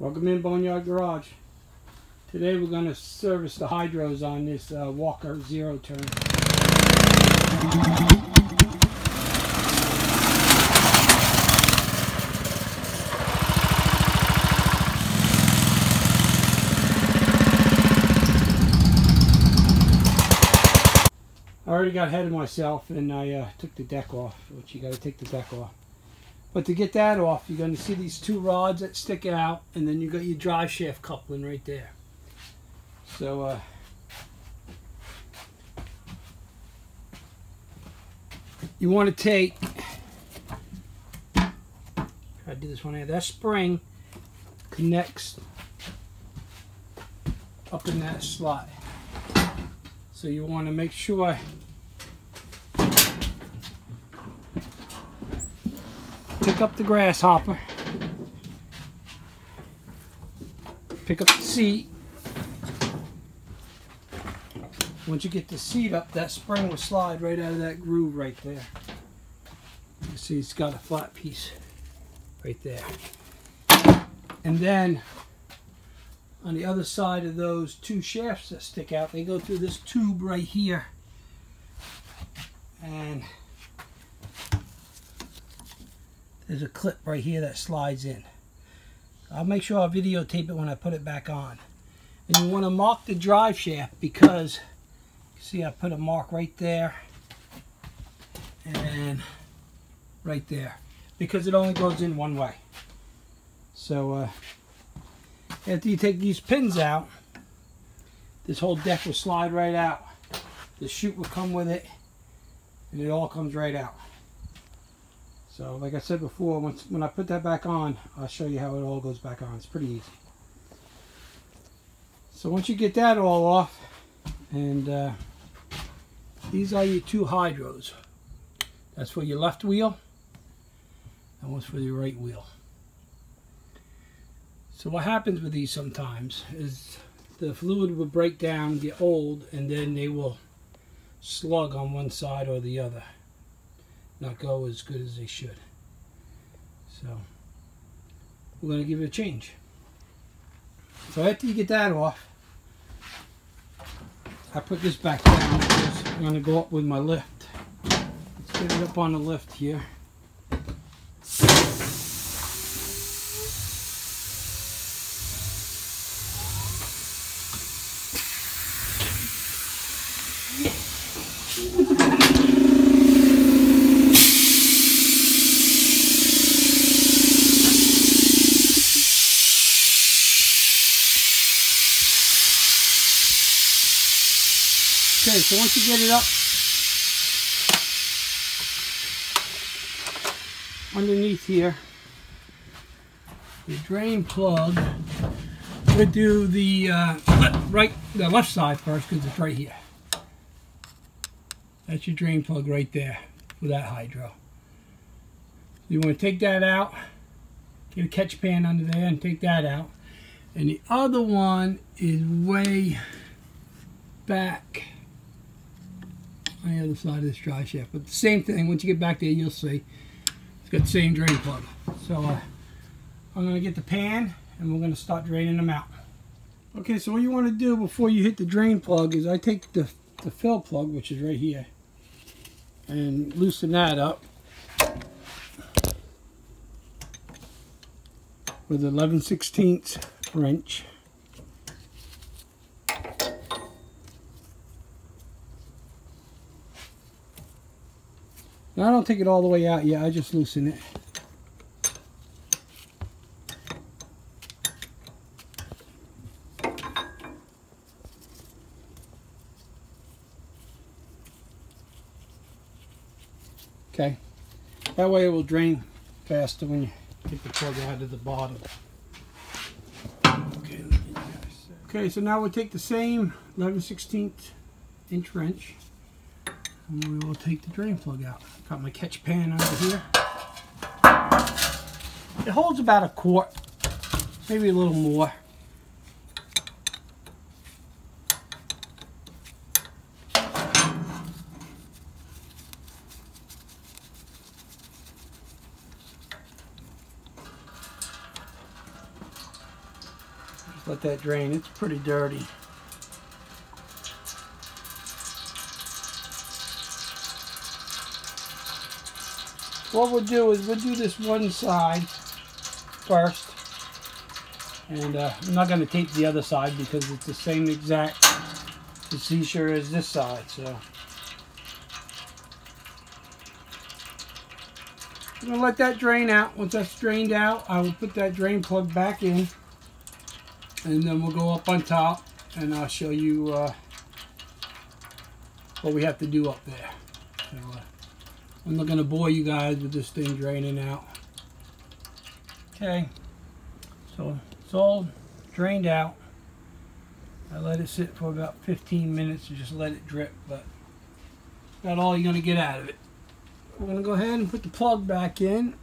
Welcome in Boneyard Garage. Today we're going to service the hydros on this uh, Walker Zero Turn. I already got ahead of myself and I uh, took the deck off, which you got to take the deck off. But to get that off, you're going to see these two rods that stick out, and then you got your drive shaft coupling right there. So, uh, you want to take, I do this one here, that spring connects up in that slot. So you want to make sure pick up the grasshopper, pick up the seat. Once you get the seat up, that spring will slide right out of that groove right there. You see it's got a flat piece right there. And then on the other side of those two shafts that stick out, they go through this tube right here. And there's a clip right here that slides in. I'll make sure I'll videotape it when I put it back on. And you want to mark the drive shaft because, see I put a mark right there and right there because it only goes in one way. So uh, after you take these pins out, this whole deck will slide right out. The chute will come with it and it all comes right out. So like I said before, once when I put that back on, I'll show you how it all goes back on. It's pretty easy. So once you get that all off, and uh, these are your two hydros. That's for your left wheel, and one's for your right wheel. So what happens with these sometimes is the fluid will break down, get old, and then they will slug on one side or the other not go as good as they should. So we're going to give it a change. So after you get that off, I put this back down I'm going to go up with my lift. Let's get it up on the lift here. Okay, so once you get it up underneath here, the drain plug would do the uh, right, the left side first because it's right here. That's your drain plug right there for that hydro. You want to take that out, get a catch pan under there and take that out. And the other one is way back on the other side of this dry shaft. But the same thing, once you get back there, you'll see. It's got the same drain plug. So uh, I'm going to get the pan and we're going to start draining them out. Okay, so what you want to do before you hit the drain plug is I take the, the fill plug, which is right here, and loosen that up with 11 16 wrench. I don't take it all the way out yet, I just loosen it. Okay, that way it will drain faster when you get the plug out of the bottom. Okay, okay so now we'll take the same 11 16 inch wrench and we will take the drain plug out. Got my catch pan under here. It holds about a quart, maybe a little more. let that drain. It's pretty dirty. What we'll do is we'll do this one side first. And uh, I'm not going to tape the other side because it's the same exact procedure as this side. So I'm going to let that drain out. Once that's drained out, I will put that drain plug back in. And then we'll go up on top and I'll show you uh, what we have to do up there. So, uh, I'm not going to bore you guys with this thing draining out. Okay, so it's all drained out. I let it sit for about 15 minutes to just let it drip, but that's all you're going to get out of it. We're going to go ahead and put the plug back in.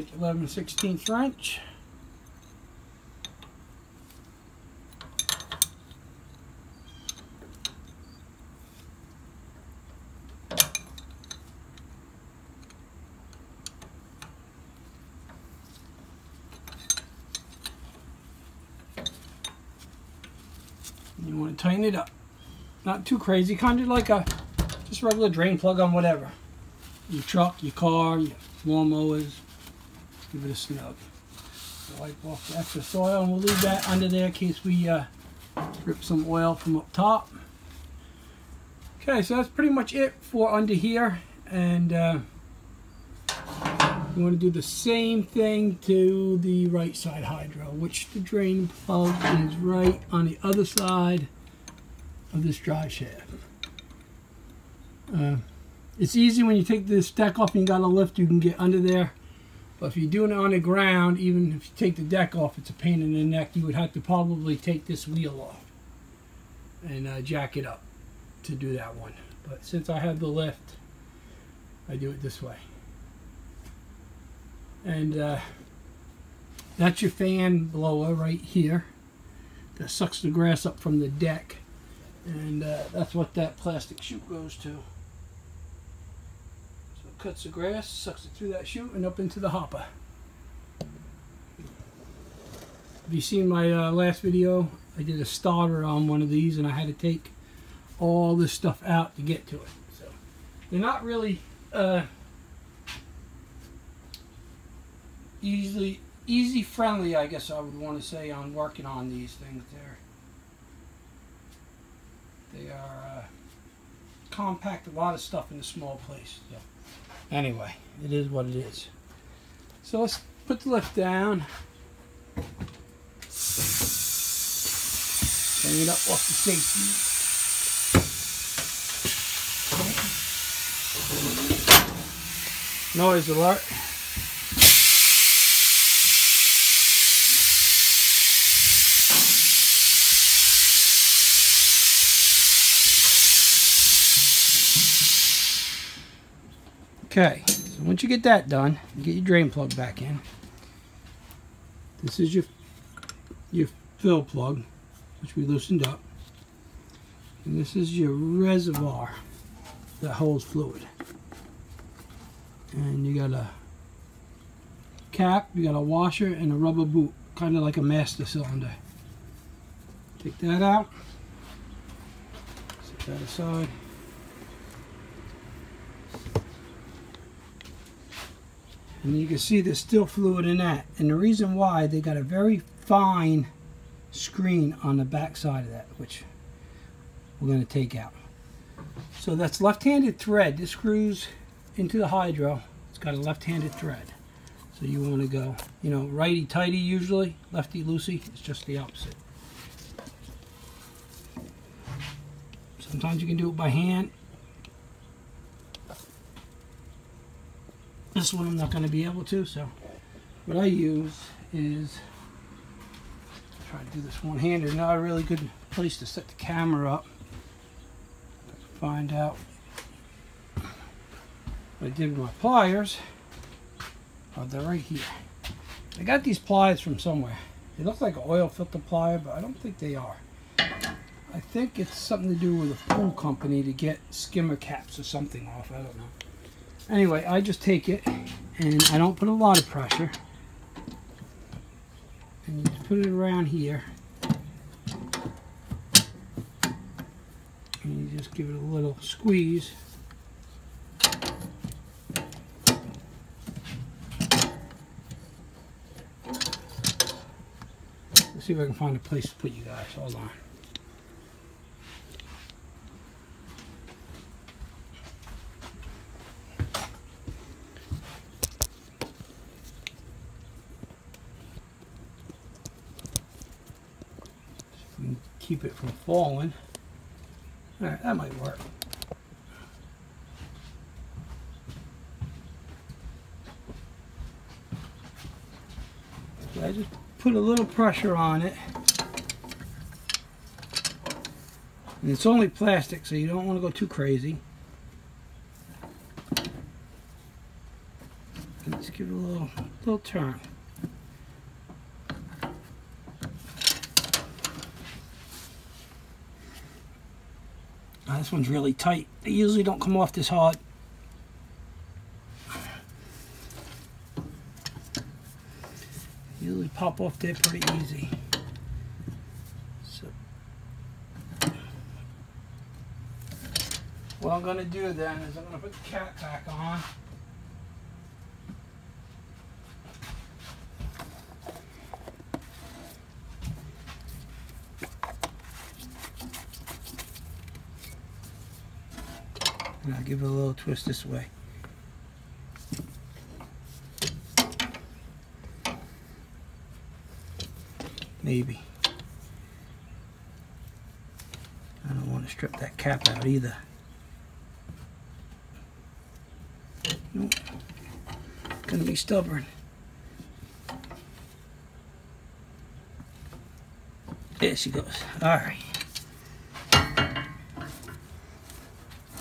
Take 11 16 French. You want to tighten it up. Not too crazy, kind of like a just regular drain plug on whatever. Your truck, your car, your lawnmowers, give it a snug. Wipe off the excess oil and we'll leave that under there in case we uh, rip some oil from up top. Okay, so that's pretty much it for under here. And uh, you want to do the same thing to the right side hydro, which the drain plug is right on the other side of this drive shaft. Uh, it's easy when you take this deck off and you got a lift, you can get under there. But if you're doing it on the ground, even if you take the deck off, it's a pain in the neck. You would have to probably take this wheel off and uh, jack it up to do that one. But since I have the lift, I do it this way. And uh, that's your fan blower right here that sucks the grass up from the deck. And uh, that's what that plastic chute goes to cuts the grass, sucks it through that chute and up into the hopper. Have you seen my uh, last video? I did a starter on one of these and I had to take all this stuff out to get to it. So they're not really uh, easily easy friendly, I guess I would want to say, on working on these things. They're they are uh, compact a lot of stuff in a small place. So. Anyway, it is what it is. So let's put the lift down. Bring it up off the safety. Noise alert. Okay, so once you get that done, you get your drain plug back in. This is your your fill plug, which we loosened up. And this is your reservoir that holds fluid. And you got a cap, you got a washer, and a rubber boot, kind of like a master cylinder. Take that out. Set that aside. And you can see there's still fluid in that. And the reason why they got a very fine screen on the back side of that which we're going to take out. So that's left-handed thread. This screws into the hydro. It's got a left-handed thread. So you want to go you know righty-tighty usually lefty-loosey. It's just the opposite. Sometimes you can do it by hand This one I'm not going to be able to, so what I use is try to do this one-handed. Not a really good place to set the camera up. Find out what I did with my pliers. Oh, they're right here. I got these pliers from somewhere. They look like an oil filter plier, but I don't think they are. I think it's something to do with a pool company to get skimmer caps or something off. I don't know. Anyway, I just take it and I don't put a lot of pressure. And you just put it around here. And you just give it a little squeeze. Let's see if I can find a place to put you guys. Hold on. Keep it from falling. Alright, that might work. I just put a little pressure on it. And it's only plastic, so you don't want to go too crazy. Let's give it a little, little turn. This one's really tight. They usually don't come off this hard. Usually pop off there pretty easy. So, what I'm going to do then is I'm to put the cap back on. Give it a little twist this way. Maybe. I don't want to strip that cap out either. Nope. Gonna be stubborn. There she goes. Alright.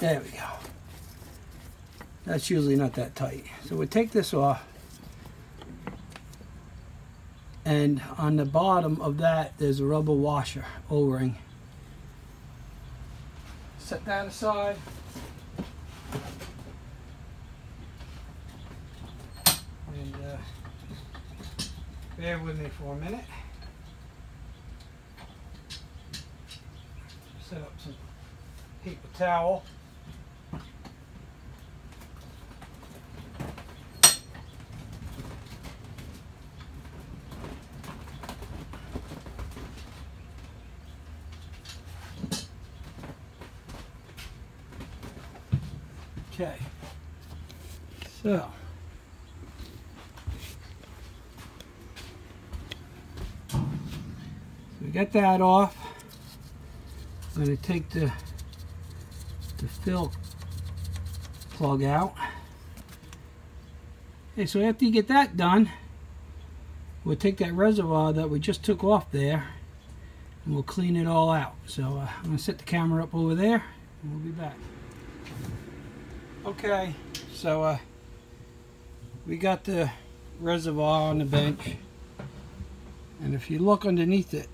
There we go. That's usually not that tight. So we take this off. And on the bottom of that, there's a rubber washer O-ring. Set that aside. And uh, bear with me for a minute. Set up some paper towel. Okay. So. so got that off. I'm going to take the the fill plug out. Okay, so after you get that done, we'll take that reservoir that we just took off there and we'll clean it all out. So uh, I'm going to set the camera up over there and we'll be back. Okay, so uh, we got the reservoir on the bench. And if you look underneath it,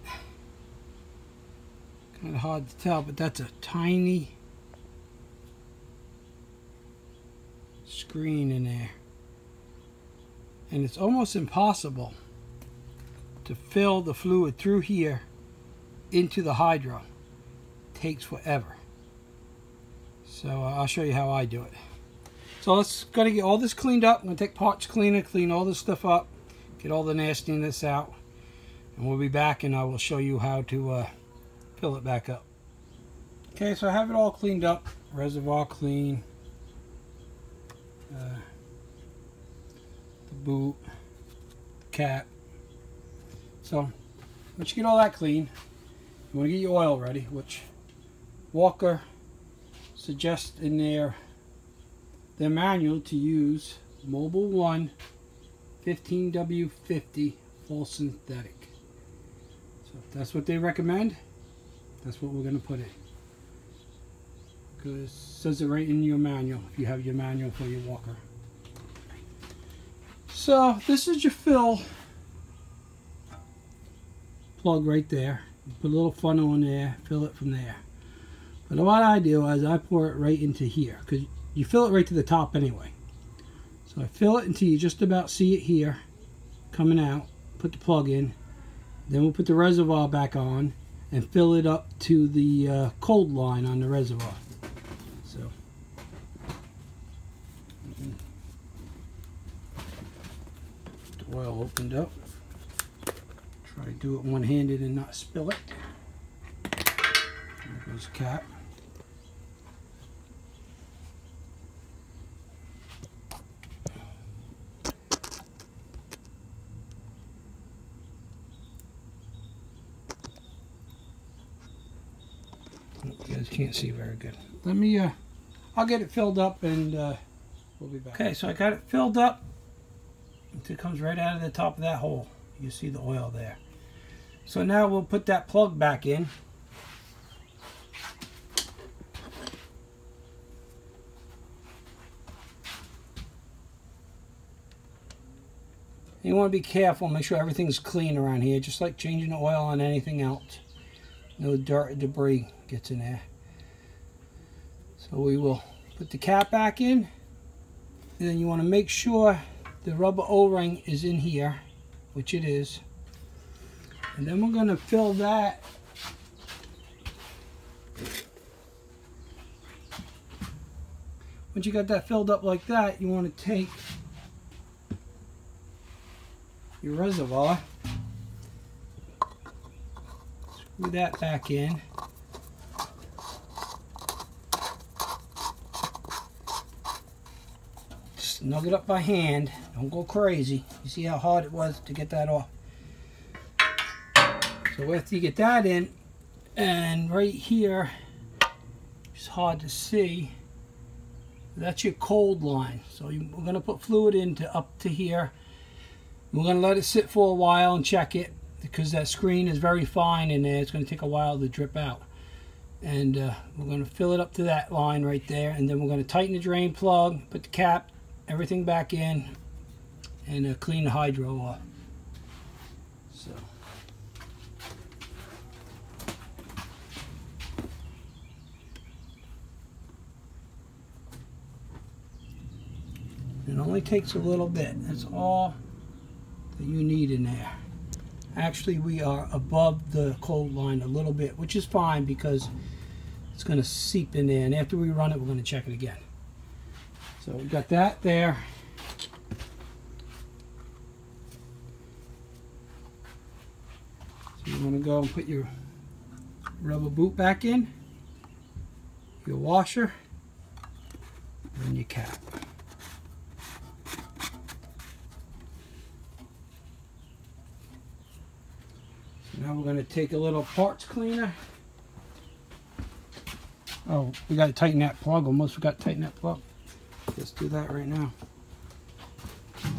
kind of hard to tell, but that's a tiny screen in there. And it's almost impossible to fill the fluid through here into the hydro. It takes forever. So uh, I'll show you how I do it. So let's gotta get all this cleaned up. I'm gonna take parts cleaner, clean all this stuff up, get all the nastiness out, and we'll be back and I will show you how to uh, fill it back up. Okay, so I have it all cleaned up, reservoir clean, uh, the boot, the cap. So once you get all that clean, you want to get your oil ready, which Walker suggests in their their manual to use Mobil 1 15W50 full synthetic. So that's what they recommend, that's what we're going to put in. Because it says it right in your manual, if you have your manual for your walker. So this is your fill plug right there. Put a little funnel in there, fill it from there. But what I do is I pour it right into here because you fill it right to the top anyway. So I fill it until you just about see it here coming out. Put the plug in. Then we'll put the reservoir back on and fill it up to the uh, cold line on the reservoir. So. The oil opened up. Try to do it one-handed and not spill it. There goes cap. You guys can't see very good. Let me, uh, I'll get it filled up and uh, we'll be back. Okay, so I got it filled up. It comes right out of the top of that hole. You see the oil there. So now we'll put that plug back in. You want to be careful, make sure everything's clean around here, just like changing the oil on anything else. No dirt debris gets in there. So we will put the cap back in. And then you want to make sure the rubber O-ring is in here, which it is. And then we're going to fill that Once you got that filled up like that, you want to take your reservoir, screw that back in, snug it up by hand. Don't go crazy. You see how hard it was to get that off. So after you get that in, and right here, it's hard to see, that's your cold line. So you, we're going to put fluid into up to here. We're going to let it sit for a while and check it because that screen is very fine in there. It's going to take a while to drip out. And uh, we're going to fill it up to that line right there. And then we're going to tighten the drain plug, put the cap everything back in and uh, clean the hydro off. So. It only takes a little bit. That's all that you need in there. Actually, we are above the cold line a little bit, which is fine because it's going to seep in there. And after we run it, we're going to check it again. So we got that there. So you want to go and put your rubber boot back in, your washer, and your cap. Now we're going to take a little parts cleaner. Oh, we got to tighten that plug. Almost forgot to tighten that plug. Let's do that right now.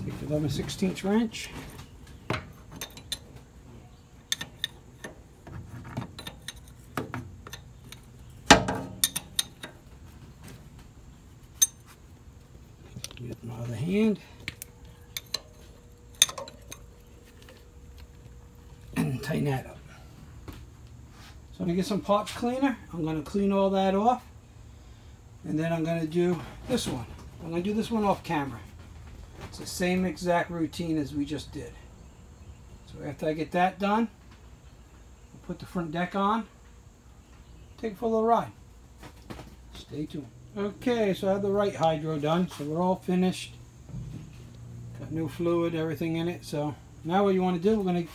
Take the 11 16 wrench. With my other hand. And tighten that up. So I'm going to get some parts cleaner. I'm going to clean all that off. And then I'm going to do this one. I'm going to do this one off camera. It's the same exact routine as we just did. So after I get that done, we'll put the front deck on, take it for a little ride. Stay tuned. Okay, so I have the right hydro done, so we're all finished. Got new fluid, everything in it. So now what you want to do, we're gonna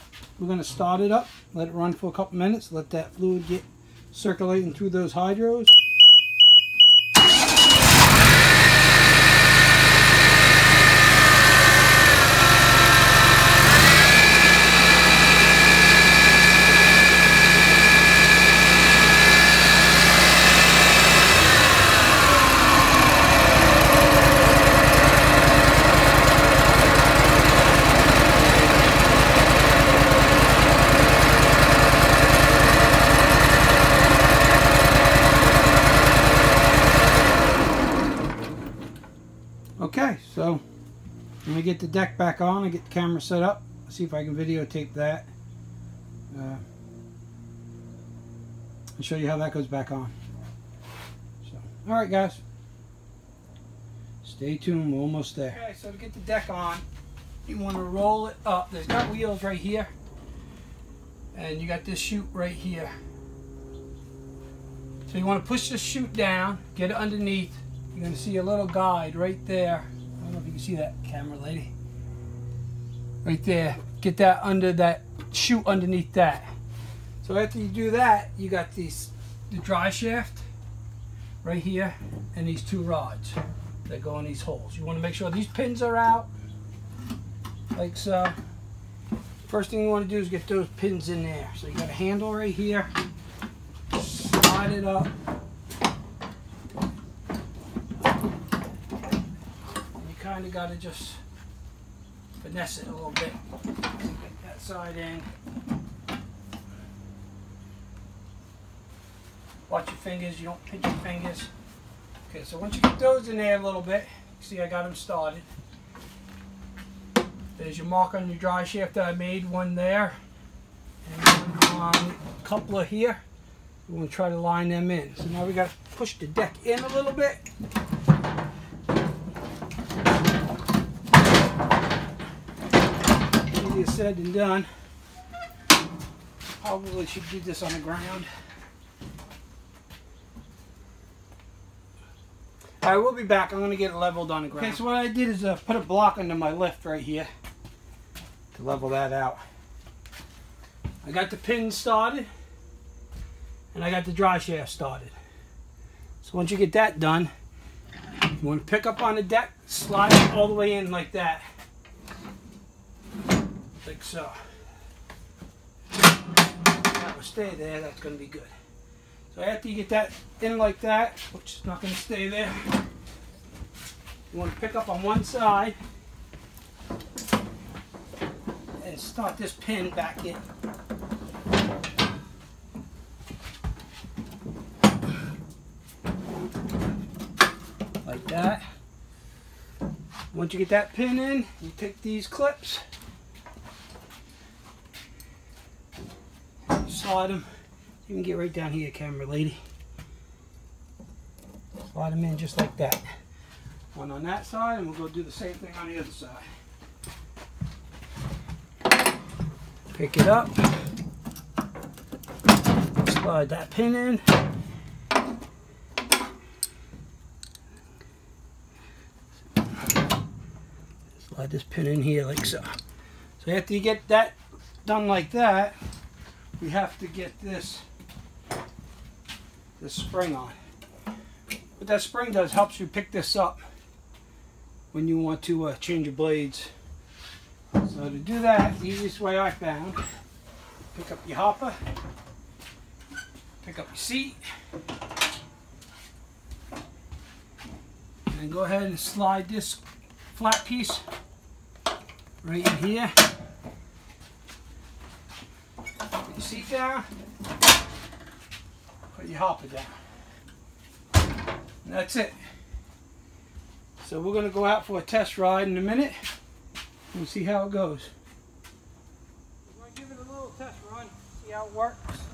we're gonna start it up, let it run for a couple minutes, let that fluid get circulating through those hydros. Okay, so let me get the deck back on and get the camera set up. See if I can videotape that. Uh, I'll show you how that goes back on. So, all right, guys. Stay tuned. We're almost there. Okay, so to get the deck on, you want to roll it up. There's got wheels right here, and you got this chute right here. So you want to push the chute down, get it underneath. You're going to see a little guide right there. See that camera lady. Right there. Get that under that chute underneath that. So after you do that, you got these the dry shaft right here and these two rods that go in these holes. You want to make sure these pins are out like so. First thing you want to do is get those pins in there. So you got a handle right here. Slide it up. You kind of got to just finesse it a little bit. Get that side in. Watch your fingers, you don't pinch your fingers. Okay, so once you get those in there a little bit, see I got them started. There's your mark on your dry shaft that I made, one there, and one on a couple of here. We want to try to line them in. So now we got to push the deck in a little bit. Easier said than done. Probably should do this on the ground. I will be back. I'm going to get it leveled on the ground. Okay, so what I did is uh, put a block under my lift right here to level that out. I got the pin started and I got the dry shaft started. So once you get that done, you want to pick up on the deck, slide it all the way in like that. Like so. That will stay there, that's going to be good. So after you get that in like that, which is not going to stay there, you want to pick up on one side and start this pin back in. Like that. Once you get that pin in, you take these clips, slide them you can get right down here, camera lady. Slide them in just like that. One on that side, and we'll go do the same thing on the other side. Pick it up. Slide that pin in. Slide this pin in here like so. So after you get that done like that, we have to get this this spring on. What that spring does helps you pick this up when you want to uh, change your blades. So to do that, the easiest way I found, pick up your hopper, pick up your seat, and go ahead and slide this flat piece right in here. Put your seat down put your hopper down. And that's it. So we're going to go out for a test ride in a minute and see how it goes. We're going to give it a little test run, see how it works.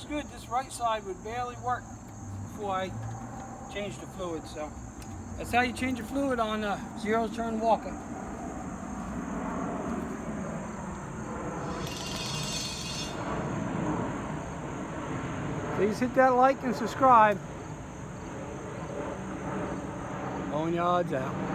Works good. This right side would barely work before I changed the fluid. So that's how you change your fluid on a zero turn walker. Please hit that like and subscribe. Boneyards out.